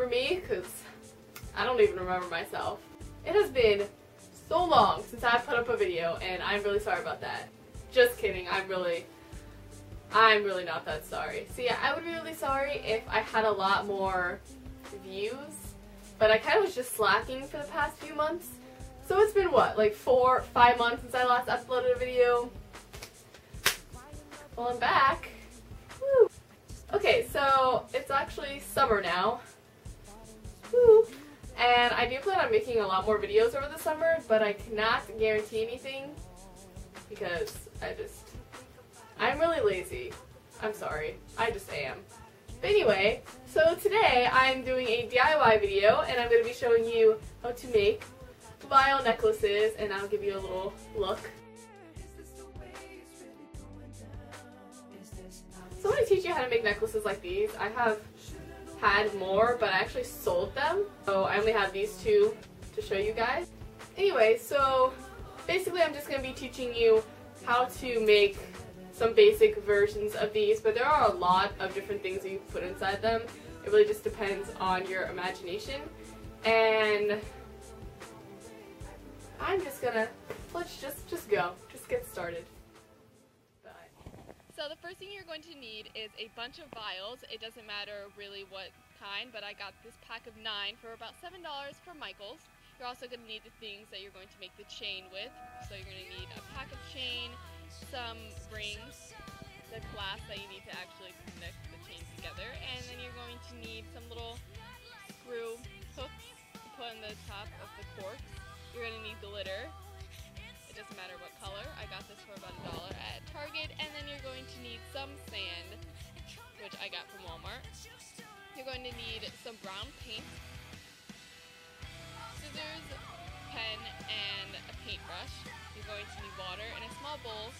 remember me? Because I don't even remember myself. It has been so long since I put up a video and I'm really sorry about that. Just kidding, I'm really, I'm really not that sorry. See, I would be really sorry if I had a lot more views, but I kind of was just slacking for the past few months. So it's been what, like four, five months since I last uploaded a video? Well, I'm back. Woo. Okay, so it's actually summer now. I do plan on making a lot more videos over the summer, but I cannot guarantee anything because I just, I'm really lazy. I'm sorry. I just am. But anyway, so today I'm doing a DIY video and I'm going to be showing you how to make vial necklaces and I'll give you a little look. So I'm going to teach you how to make necklaces like these. I have had more, but I actually sold them. So I only have these two to show you guys. Anyway, so basically I'm just going to be teaching you how to make some basic versions of these, but there are a lot of different things that you can put inside them. It really just depends on your imagination. And I'm just gonna, let's just, just go. Just get started. So the first thing you're going to need is a bunch of vials. It doesn't matter really what kind, but I got this pack of nine for about $7 from Michael's. You're also going to need the things that you're going to make the chain with. So you're going to need a pack of chain, some rings, the clasp that you need to actually connect the chain together, and then you're going to need some little screw hooks to put on the top of the corks. You're going to need the glitter, doesn't matter what color. I got this for about a dollar at Target. And then you're going to need some sand, which I got from Walmart. You're going to need some brown paint, scissors, pen, and a paintbrush. You're going to need water in a small bowl.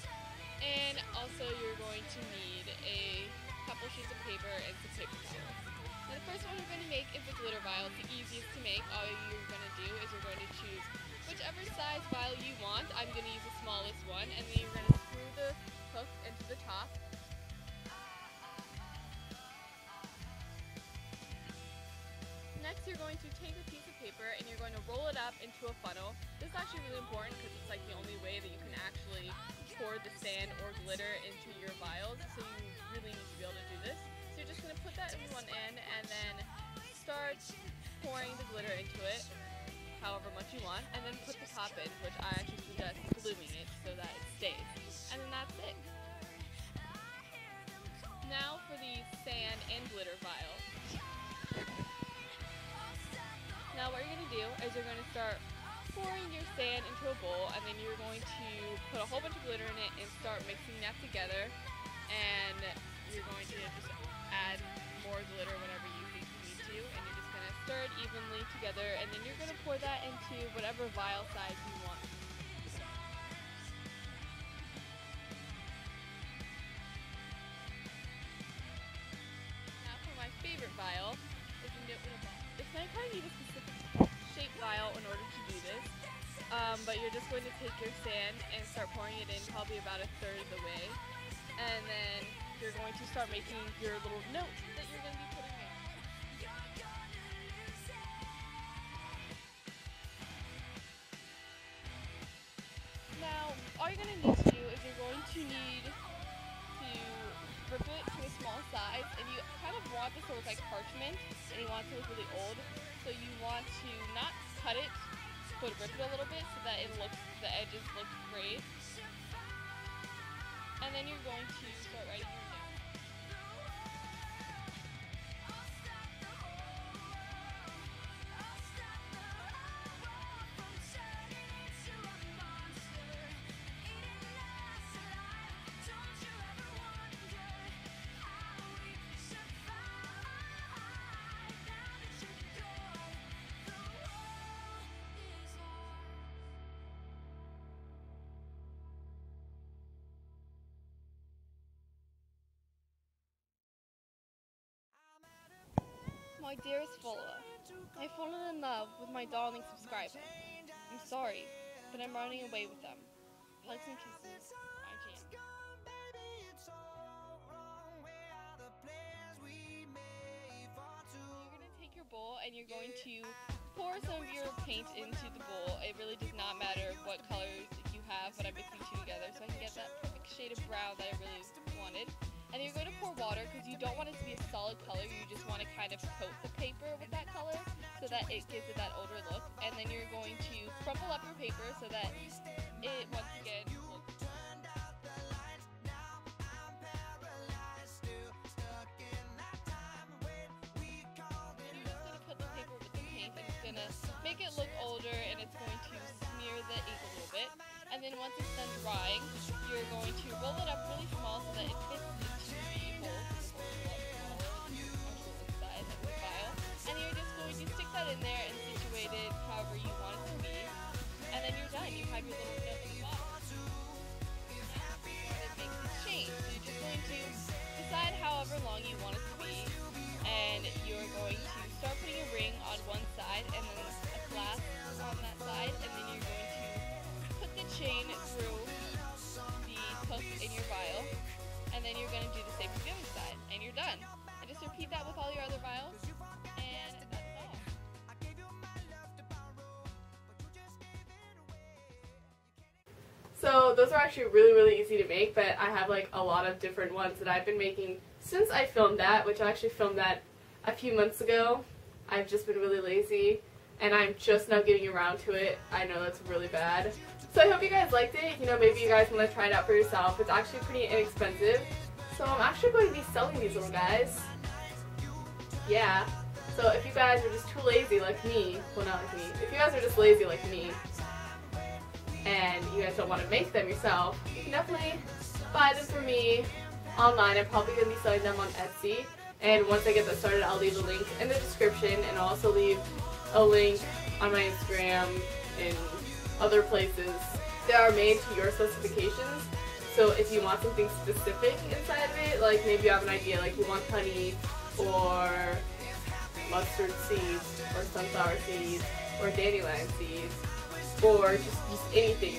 And also you're going to need a couple sheets of paper and some paper towels. Now the first one we're going to make is the glitter vial. It's the easiest to make. All you're going to do is you're going to choose whichever size vial you want. I'm going to use the smallest one, and then you're going to screw the hook into the top. Next, you're going to take a piece of paper and you're going to roll it up into a funnel. This is actually really important because it's like the only way that you can actually pour the sand or glitter into your vials, so you really need to be able to do this. So you're just going to put that in one end and then start pouring the glitter into it you want, and then put the top in, which I actually suggest gluing it so that it stays. And then that's it. Now for the sand and glitter vial. Now what you're going to do is you're going to start pouring your sand into a bowl and then you're going to put a whole bunch of glitter in it and start mixing that together and you're going to just add more glitter whenever stir it evenly together and then you're going to pour that into whatever vial size you want. Now for my favorite vial, it's not kind of need a specific shape vial in order to do this, um, but you're just going to take your sand and start pouring it in probably about a third of the way, and then you're going to start making your little notes that you're going to be to need to rip it to a small size, and you kind of want this to look like parchment, and you want it to look really old, so you want to not cut it, but rip it a little bit so that it looks, the edges look frayed. And then you're going to start writing My dearest follower, I've fallen in love with my darling subscriber. I'm sorry, but I'm running away with them. Hugs and kisses, IGN. You're gonna take your bowl and you're going to pour some of your paint into the bowl. It really does not matter what colors you have, but I'm mixing two together so I can get that perfect shade of brown that I really wanted. And you're going to pour water because you don't want it to be a solid color. You just want to kind of coat the paper with that color so that it gives it that older look. And then you're going to crumple up your paper so that it, once again, make it look older and it's going to smear the ink a little bit. And then once it's done drying, you're going with all your other vials, and that's all. So those are actually really, really easy to make, but I have like a lot of different ones that I've been making since I filmed that, which I actually filmed that a few months ago. I've just been really lazy and I'm just now getting around to it. I know that's really bad. So I hope you guys liked it. You know, maybe you guys want to try it out for yourself. It's actually pretty inexpensive. So I'm actually going to be selling these little guys. Yeah. So if you guys are just too lazy like me, well not like me, if you guys are just lazy like me, and you guys don't want to make them yourself, you can definitely buy them from me online. I'm probably going to be selling them on Etsy. And once I get that started, I'll leave a link in the description and I'll also leave a link on my Instagram and other places that are made to your specifications. So if you want something specific inside of it, like maybe you have an idea, like you want honey or mustard seeds or sunflower seeds or dandelion seeds or just, just anything.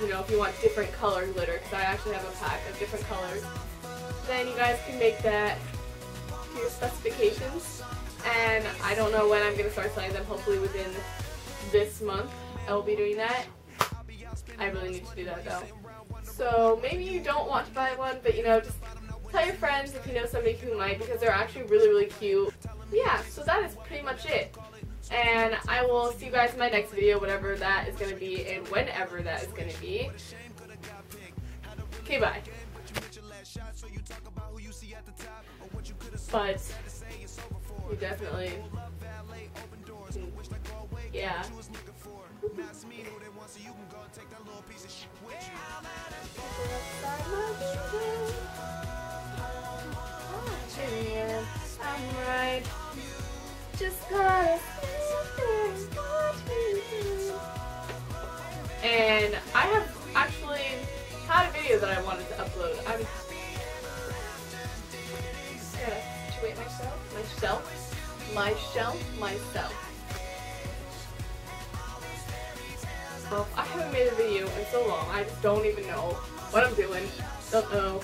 You know, if you want different color glitter, because I actually have a pack of different colors, then you guys can make that to your specifications and I don't know when I'm going to start selling them, hopefully within this month I will be doing that. I really need to do that though. So maybe you don't want to buy one, but you know, just tell your friends if you know somebody who might because they're actually really, really cute. Yeah, so that is pretty much it. And I will see you guys in my next video, whatever that is going to be and whenever that is going to be. Okay, bye. But you definitely. Yeah. Just cause And I have actually had a video that I wanted to upload. I'm gonna situate myself, myself myself, myself. Well, I haven't made a video in so long, I just don't even know what I'm doing. Don't know